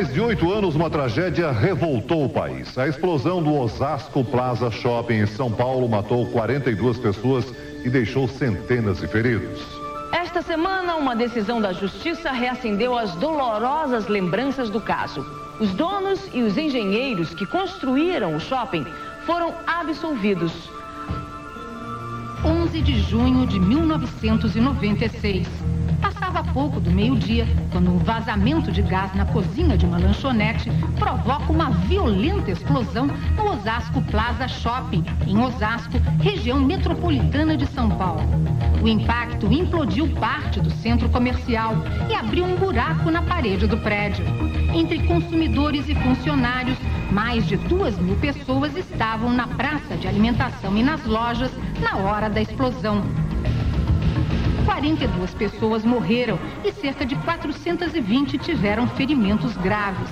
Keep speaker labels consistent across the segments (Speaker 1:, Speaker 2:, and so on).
Speaker 1: mais de oito anos, uma tragédia revoltou o país. A explosão do Osasco Plaza Shopping em São Paulo matou 42 pessoas e deixou centenas de feridos.
Speaker 2: Esta semana, uma decisão da Justiça reacendeu as dolorosas lembranças do caso. Os donos e os engenheiros que construíram o shopping foram absolvidos.
Speaker 3: 11 de junho de 1996. Passava pouco do meio-dia quando um vazamento de gás na cozinha de uma lanchonete provoca uma violenta explosão no Osasco Plaza Shopping, em Osasco, região metropolitana de São Paulo. O impacto implodiu parte do centro comercial e abriu um buraco na parede do prédio. Entre consumidores e funcionários, mais de duas mil pessoas estavam na praça de alimentação e nas lojas na hora da explosão. 42 pessoas morreram e cerca de 420 tiveram ferimentos graves.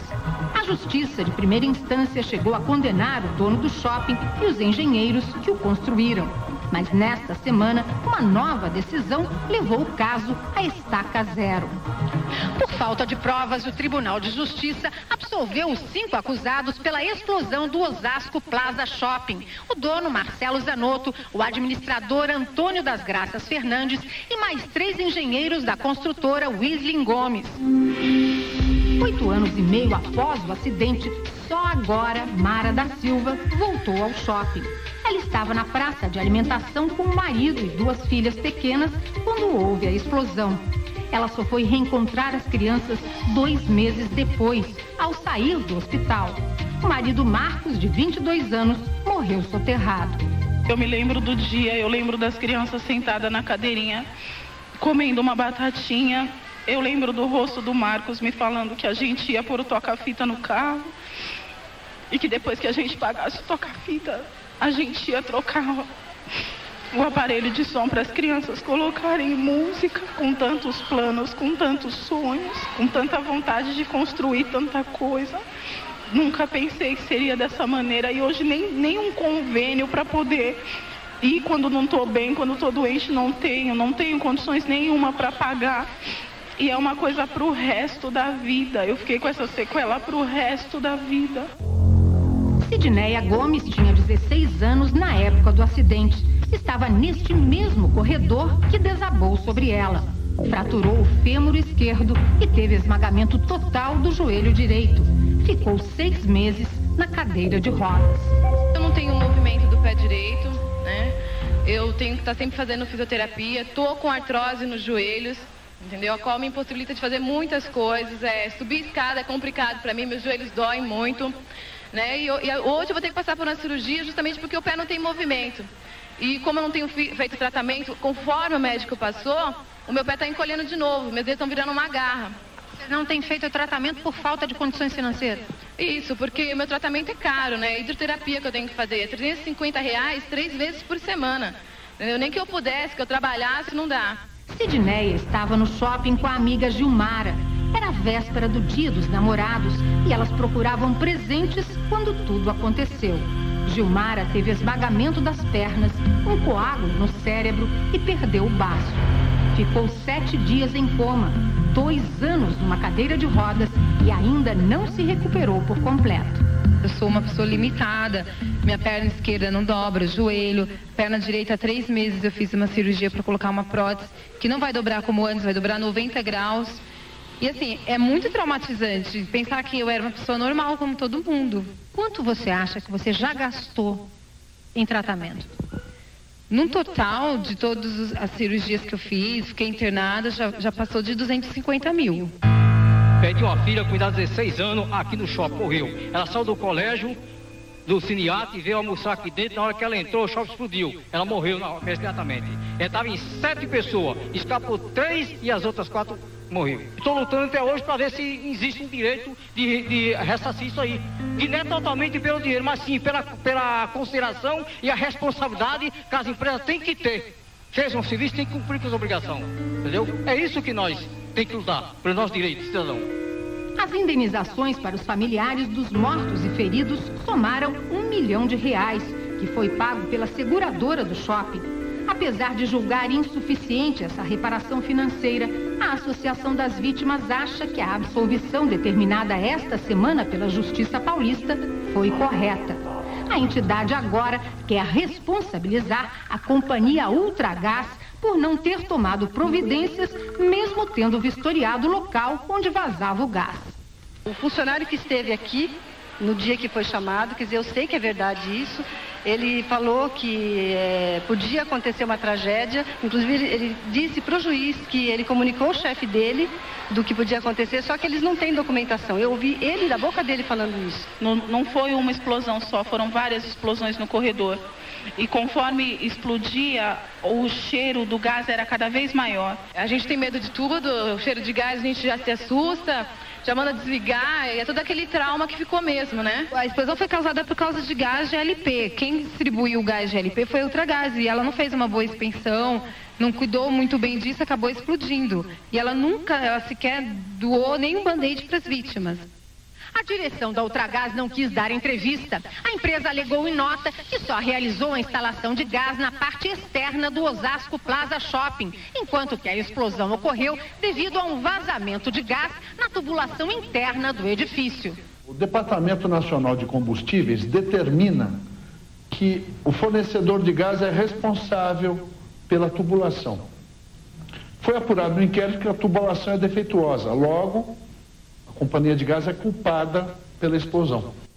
Speaker 3: A justiça de primeira instância chegou a condenar o dono do shopping e os engenheiros que o construíram. Mas nesta semana, uma nova decisão levou o caso à estaca zero. Por falta de provas, o Tribunal de Justiça absolveu os cinco acusados pela explosão do Osasco Plaza Shopping. O dono, Marcelo Zanotto, o administrador Antônio das Graças Fernandes e mais três engenheiros da construtora Wisling Gomes. Oito anos e meio após o acidente, só agora Mara da Silva voltou ao shopping. Ela estava na praça de alimentação com o marido e duas filhas pequenas quando houve a explosão. Ela só foi reencontrar as crianças dois meses depois, ao sair do hospital. O marido Marcos, de 22 anos, morreu soterrado.
Speaker 4: Eu me lembro do dia, eu lembro das crianças sentadas na cadeirinha, comendo uma batatinha. Eu lembro do rosto do Marcos me falando que a gente ia pôr o toca-fita no carro e que depois que a gente pagasse o toca-fita, a gente ia trocar o aparelho de som para as crianças colocarem música com tantos planos, com tantos sonhos, com tanta vontade de construir tanta coisa. Nunca pensei que seria dessa maneira e hoje nem, nem um convênio para poder ir quando não estou bem, quando estou doente, não tenho, não tenho condições nenhuma para pagar. E é uma coisa para o resto da vida. Eu fiquei com essa sequela para o resto da vida.
Speaker 3: Sidneia Gomes tinha 16 anos na época do acidente. Estava neste mesmo corredor que desabou sobre ela. Fraturou o fêmur esquerdo e teve esmagamento total do joelho direito. Ficou seis meses na cadeira de rodas.
Speaker 5: Eu não tenho movimento do pé direito, né? Eu tenho que estar sempre fazendo fisioterapia. Tô com artrose nos joelhos, entendeu? A qual me impossibilita de fazer muitas coisas. É, subir escada é complicado para mim, meus joelhos doem muito. Né? E, e, hoje eu vou ter que passar por uma cirurgia justamente porque o pé não tem movimento. E como eu não tenho feito tratamento, conforme o médico passou, o meu pé está encolhendo de novo, meus dedos estão virando uma garra.
Speaker 3: Você não tem feito tratamento por falta de condições financeiras?
Speaker 5: Isso, porque o meu tratamento é caro, né? Hidroterapia que eu tenho que fazer é 350 reais três vezes por semana. Entendeu? Nem que eu pudesse, que eu trabalhasse, não dá.
Speaker 3: Sidneia estava no shopping com a amiga Gilmara era a véspera do dia dos namorados e elas procuravam presentes quando tudo aconteceu. Gilmara teve esmagamento das pernas, um coágulo no cérebro e perdeu o baço. Ficou sete dias em coma, dois anos numa cadeira de rodas e ainda não se recuperou por completo.
Speaker 6: Eu sou uma pessoa limitada, minha perna esquerda não dobra, o joelho, perna direita há três meses eu fiz uma cirurgia para colocar uma prótese que não vai dobrar como antes, vai dobrar 90 graus. E assim, é muito traumatizante pensar que eu era uma pessoa normal como todo mundo.
Speaker 3: Quanto você acha que você já gastou em tratamento?
Speaker 6: Num total de todas as cirurgias que eu fiz, fiquei internada, já, já passou de 250 mil.
Speaker 7: Perdi uma filha com idade de 16 anos aqui no shopping, morreu. Ela saiu do colégio, do cineate e veio almoçar aqui dentro. Na hora que ela entrou, o shopping explodiu. Ela morreu imediatamente. Ela estava em sete pessoas, escapou três e as outras quatro morreu. Estou lutando até hoje para ver se existe um direito de, de ressarcir isso aí. Que não é totalmente pelo dinheiro, mas sim pela, pela consideração e a responsabilidade que as empresas têm que ter. Fez um serviço, tem que cumprir com as obrigações. Entendeu? É isso que nós temos que lutar, pelos nossos direitos, cidadão.
Speaker 3: As indenizações para os familiares dos mortos e feridos somaram um milhão de reais, que foi pago pela seguradora do shopping. Apesar de julgar insuficiente essa reparação financeira, A Associação das Vítimas acha que a absolvição determinada esta semana pela Justiça Paulista foi correta. A entidade agora quer responsabilizar a companhia Ultragás por não ter tomado providências, mesmo tendo vistoriado o local onde vazava o gás.
Speaker 8: O funcionário que esteve aqui no dia que foi chamado, quer dizer, eu sei que é verdade isso. Ele falou que é, podia acontecer uma tragédia, inclusive ele, ele disse para o juiz que ele comunicou o chefe dele do que podia acontecer, só que eles não têm documentação. Eu ouvi ele da boca dele falando isso.
Speaker 4: Não, não foi uma explosão só, foram várias explosões no corredor. E conforme explodia, o cheiro do gás era cada vez maior.
Speaker 5: A gente tem medo de tudo, o cheiro de gás a gente já se assusta já manda desligar, é todo aquele trauma que ficou mesmo, né?
Speaker 6: A explosão foi causada por causa de gás GLP. Quem distribuiu o gás GLP foi a Ultragás e ela não fez uma boa expensão, não cuidou muito bem disso, acabou explodindo. E ela nunca, ela sequer doou nenhum band-aid para as vítimas.
Speaker 3: A direção da Ultragás não quis dar entrevista. A empresa alegou em nota que só realizou a instalação de gás na parte externa do Osasco Plaza Shopping, enquanto que a explosão ocorreu devido a um vazamento de gás na tubulação interna do edifício.
Speaker 9: O Departamento Nacional de Combustíveis determina que o fornecedor de gás é responsável pela tubulação. Foi apurado no inquérito que a tubulação é defeituosa, logo, companhia de gás é culpada pela explosão.